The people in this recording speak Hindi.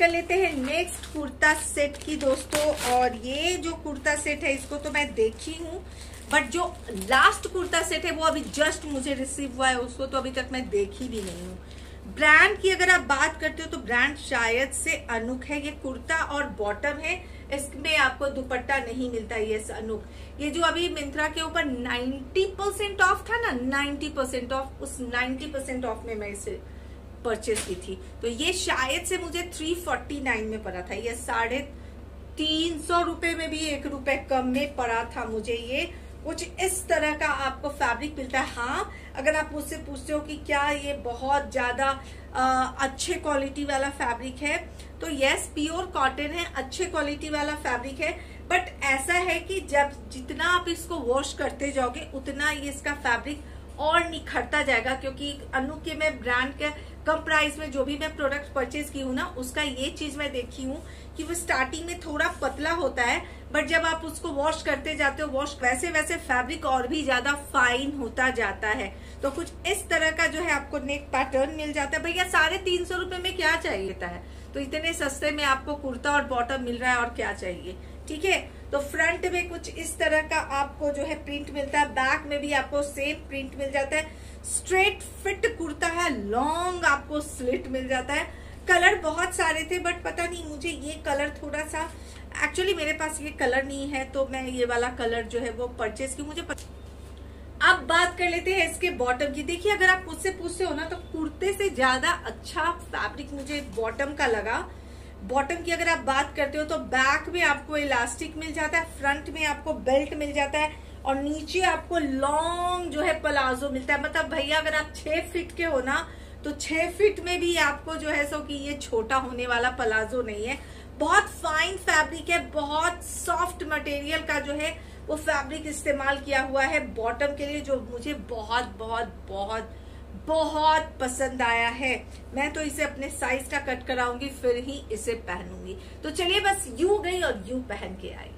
कर लेते हैं नेक्स्ट कुर्ता सेट की दोस्तों। और ये जो कुर्ता सेट है, इसको तो मैं देखी हूँ। बट जो लास्ट कुर्ता सेट है, वो अभी जस्ट मुझे रिसीव हुआ है, उसको तो अभी तक मैं देखी भी नहीं हूँ। ब्रांड की अगर आप बात करते हो तो ब्रांड शायद से अनुक है। ये कुर्ता और बॉटम है। इसमें आपको दुपट्टा नहीं मिलता ये अनुक ये जो अभी मिंत्रा के ऊपर 90 परसेंट ऑफ़ था ना 90 परसेंट ऑफ़ उस 90 परसेंट ऑफ़ में मैं इसे परचेस की थी। तो ये शायद से मुझे 349 में पड़ा था। ये साढ़े तीन सौ रुपए में भी एक रुपए कम में पड़ा था मुझे ये। कुछ इस तरह का आपको फैब्रिक मिलता है। हाँ अगर आप मुझसे पूछते हो कि क्या ये बहुत ज़्यादा अच्छे क्वालिटी वाला फैब्रिक है तो यस प्योर कॉटन है, अच्छे क्वालिटी वाला फैब्रिक है। बट ऐसा है कि जब जितना आप इसको वॉश करते जाओगे, उतना ये इसका फैब्रिक और निखरता जाएगा, क्योंकि अनु के मैं ब्रांड के कम प्राइस में जो भी मैं प्रोडक्ट परचेज की हूँ ना, उसका ये चीज़ मैं देखी हूँ कि वो स्टार्टिंग में थोड़ा पतला होता है बट जब आप उसको वॉश करते जाते हो वॉश वैसे वैसे फैब्रिक और भी ज़्यादा फाइन होता जाता है। तो कुछ इस तरह का जो है आपको नेक पैटर्न मिल जाता है। भैया, साढ़े तीन सौ रुपये में क्या चाहिए है तो इतने सस्ते में आपको कुर्ता और बॉटम मिल रहा है और क्या चाहिए? ठीक है? तो फ्रंट में कुछ इस तरह का आपको जो है प्रिंट मिलता है। बैक में भी आपको सेम प्रिंट मिल जाता है। स्ट्रेट फिट कुर्ता है। लॉन्ग आपको स्लिट मिल जाता है। कलर बहुत सारे थे बट पता नहीं, मुझे ये कलर थोड़ा सा एक्चुअली मेरे पास ये कलर नहीं है तो मैं ये वाला कलर जो है वो परचेज की मुझे पता अब बात कर लेते हैं इसके बॉटम की। देखिए, अगर आप मुझसे पूछते हो ना तो कुर्ते से ज़्यादा अच्छा फैब्रिक मुझे बॉटम का लगा। बॉटम की अगर आप बात करते हो तो बैक में आपको इलास्टिक मिल जाता है फ्रंट में आपको बेल्ट मिल जाता है, और नीचे आपको लॉन्ग जो है प्लाजो मिलता है। मतलब भैया, अगर आप छह फिट के हो ना तो छह फिट में भी आपको जो है, सो कि ये छोटा होने वाला प्लाजो नहीं है। बहुत फाइन फैब्रिक है, बहुत सॉफ्ट मटेरियल का जो है वो फैब्रिक इस्तेमाल किया हुआ है बॉटम के लिए, जो मुझे बहुत बहुत बहुत बहुत पसंद आया है। मैं तो इसे अपने साइज़ का कट कराऊँगी, फिर ही इसे पहनूँगी। तो चलिए बस, यू गई और यू पहन के आई।